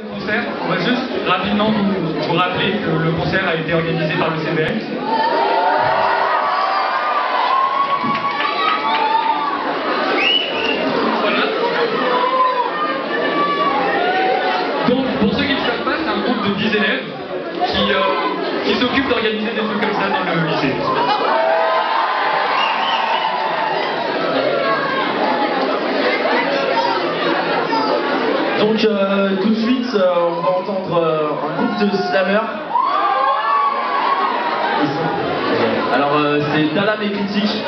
Concert, on va juste rapidement vous, rappeler que le concert a été organisé par le CBL. Voilà. Donc, pour ceux qui ne savent pas, c'est un groupe de 10 élèves qui, euh, qui s'occupent d'organiser des trucs comme ça dans le lycée. Donc euh, tout de suite, euh, on va entendre euh, un groupe de slammers. Alors c'est Dalam et Critique.